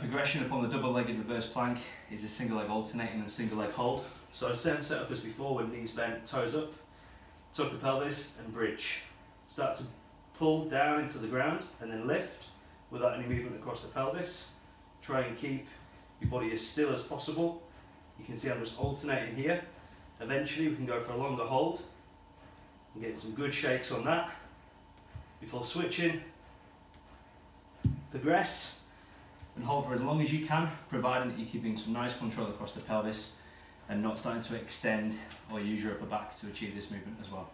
Progression upon the double-legged reverse plank is a single leg alternating and single leg hold. So same setup as before with knees bent, toes up, tuck the pelvis and bridge. Start to pull down into the ground and then lift without any movement across the pelvis. Try and keep your body as still as possible. You can see I'm just alternating here. Eventually we can go for a longer hold and get some good shakes on that before switching. Progress and hold for as long as you can, providing that you're keeping some nice control across the pelvis and not starting to extend or use your upper back to achieve this movement as well.